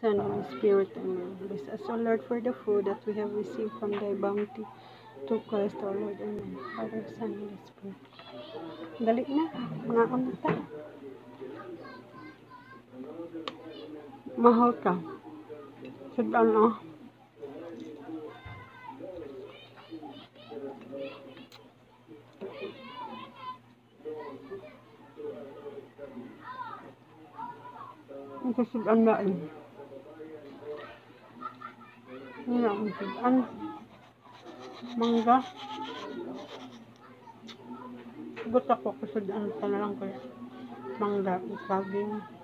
Son and Spirit, Amen. Bless us, O Lord, for the food that we have received from thy bounty. To Christ, our Lord, Amen. Father, Son, and Spirit. Dali na. Mga na ta. Mahal ka. Sudan oh. Ang kasudan na eh. Wala ang kasudan. Mangga. Sagot ako kasudan pa na lang kaya. Mangga, saging.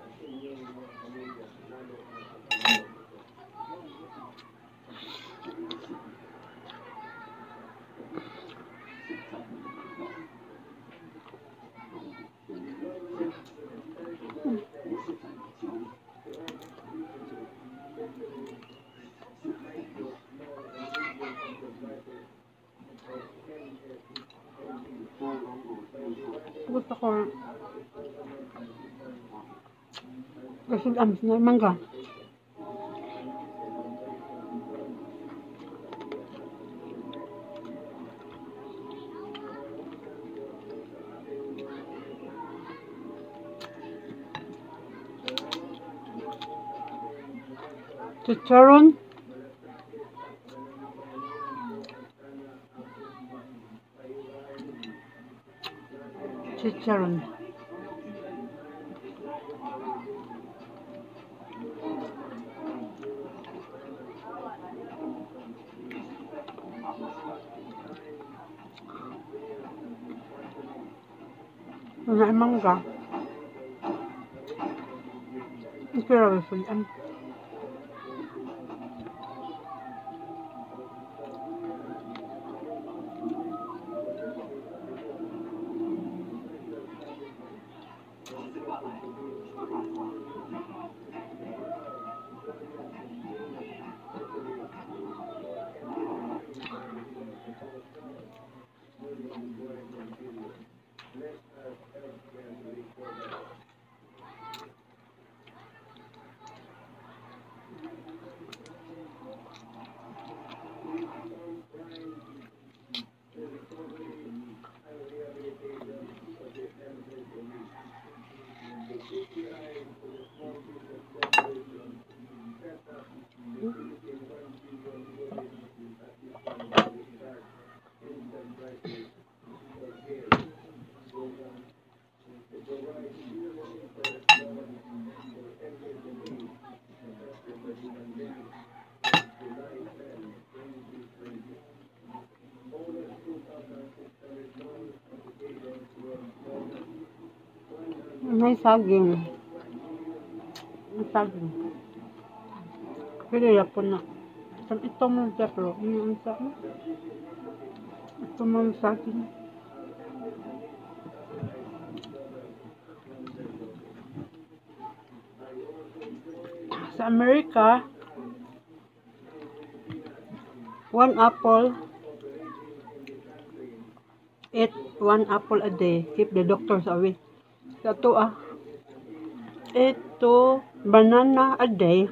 Gusto ko kasudan na mangga. Chicharon. Chicharon. Wala ang mangga. Pero sudan. May saging. May saging. Pero yapon na. Ito mo pero yung sa ito mo saging. Sa Amerika, one apple, eat one apple a day. Keep the doctors away. Sa to ah, ito, banana a day.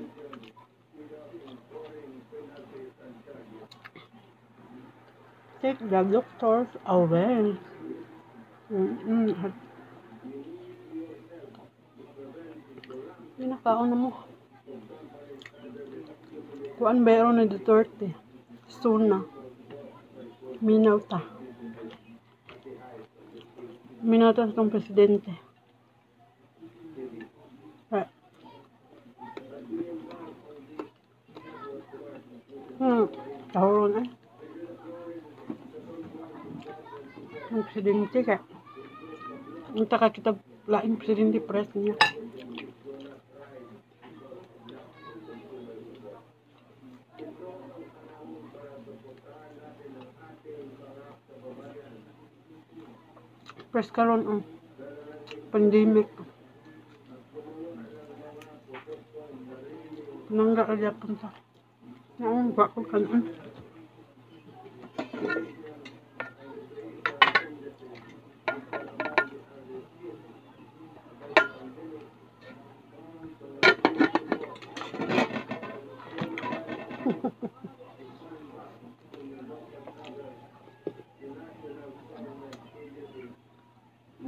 Take the doctors away. Mm-mm. Pinakaon na mo. Kuan bayro na Duterte. Suna. Minaw ta. Minaw ta sa presidente. Hmm. Tahuro na. Ang presidente ka. Ang taka kita laing presidente press niya. Press karon ang pandemic. Nangga ka 나는 갖고 가는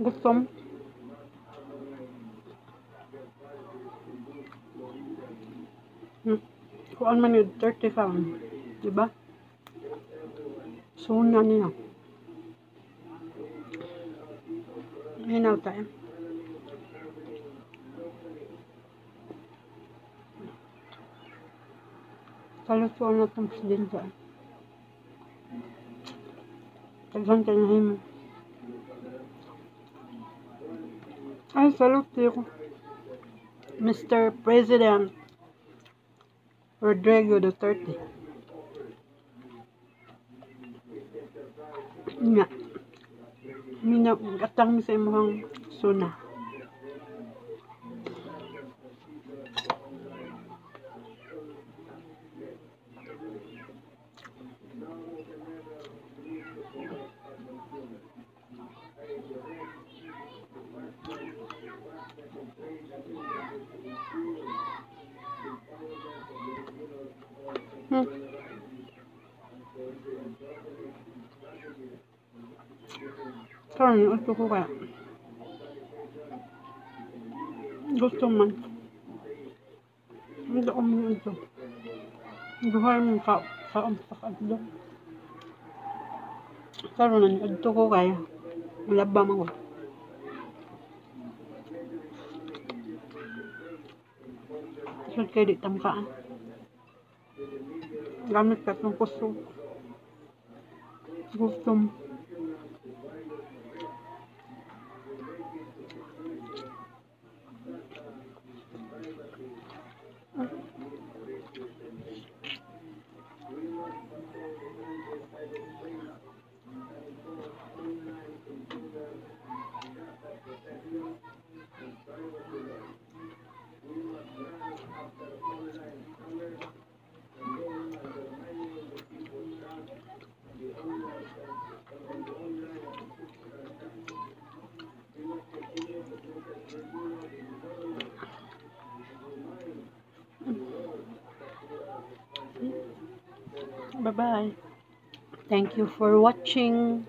gutom hmm. Kuan man yun, 30 pound. Diba? Suna niya. Hinaw tayo. Kalutuan na itong presidente. Taghan ka na himo. Ay, salute ko. Mr. President Rodrigo Duterte. Nga. Mina, atang mi sa imong suna. Hmm. Karon gusto ko kaya. Gusto man. Hindi ko man ito. Buhay mo ka sa sa kadlo. Karon na ito ko kaya. Malaba mo ko. Sud tamkaan. Gamit ka itong kuso. Gusto mo. Bye-bye. Thank you for watching.